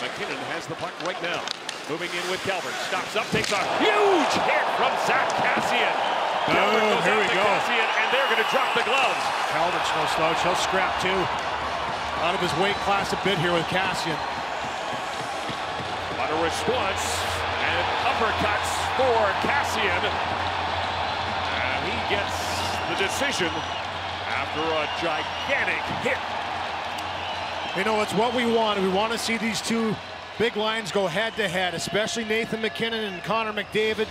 MacKinnon has the puck right now. Moving in with Calvert. Stops up, takes a huge hit from Zack Kassian. Boom, oh, here we go. Kassian, and they're going to drop the gloves. Calvert's no slouch. He'll scrap too. Out of his weight class a bit here with Kassian. But a response and uppercuts for Kassian. And he gets the decision after a gigantic hit. You know, it's what we want. We want to see these two big lines go head to head, especially Nathan MacKinnon and Connor McDavid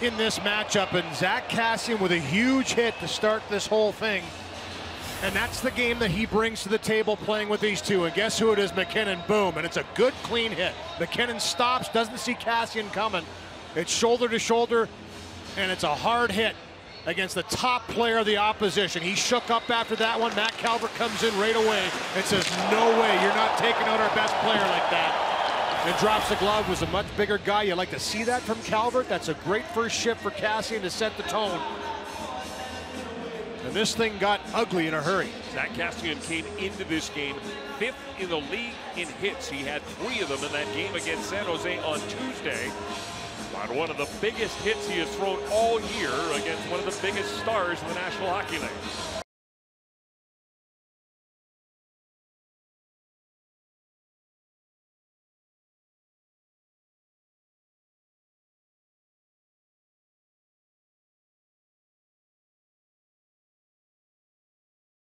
in this matchup. And Zack Kassian with a huge hit to start this whole thing. And that's the game that he brings to the table playing with these two. And guess who it is? MacKinnon. Boom. And it's a good, clean hit. MacKinnon stops, doesn't see Kassian coming. It's shoulder to shoulder, and it's a hard hit against the top player of the opposition. He shook up after that one. Matt Calvert comes in right away and says, no way, you're not taking out our best player like that. And drops the glove, was a much bigger guy. You like to see that from Calvert. That's a great first shift for Kassian to set the tone. And this thing got ugly in a hurry. Zack Kassian came into this game fifth in the league in hits. He had three of them in that game against San Jose on Tuesday. But one of the biggest hits he has thrown all year against one of the biggest stars in the National Hockey League.